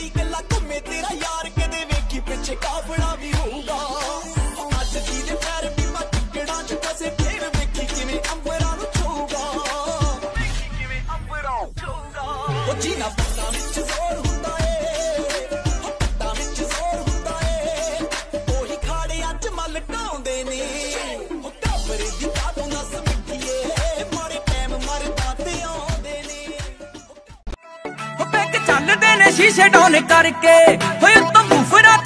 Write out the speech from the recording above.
ਮਾੜੀ ਗੱਲਾਂ ਘੁੰਮੇ ਤੇਰਾ ਯਾਰ ਕਦੇ ਵੇਖੀ ਪਿੱਛੇ ਕਾਫੜਾ ਵੀ ਹੋਊਗਾ ਅੱਜ ਦੀ ਦੇ ਪੈਰ ਪੀਪਾ ਟਿਕੜਾਂ ਚ ਕਸੇ ਫੇਰ ਵੇਖੀ ਕਿਵੇਂ ਅੰਬਰਾਂ ਨੂੰ ਛੂਗਾ ਵੇਖੀ ਕਿਵੇਂ ਅੰਬਰਾਂ ਛੂਗਾ ਉਹ ਜੀਨਾ ਪੱਟਾਂ ਵਿੱਚ ਜ਼ੋਰ ਹੁੰਦਾ ਏ ਉਹ ਪੱਟਾਂ ਵਿੱਚ ਜ਼ੋਰ ਹੁੰਦਾ ਏ ਉਹੀ ਖਾੜਿਆਂ ਚ ਮੱਲ ਢਾਉਂਦੇ ਨੇ ਉਹ ਕਾਬਰੇ ਦੀ ਕਾਦੋਂ ਨਸ ਮਿੱਠੀਏ ਮਾਰੇ ਟਾਈਮ ਮਰਦਾ ਤੇ ਆਉਂਦੇ ਨੇ ਹੋ ਪੈਕ ਚੱਲਦੇ ਨੇ ਸ਼ੀਸ਼ੇ ਡਾਉਨ ਕਰਕੇ। ਹੋਏ ਉੱਤੋਂ ਬੂਫਰਾਂ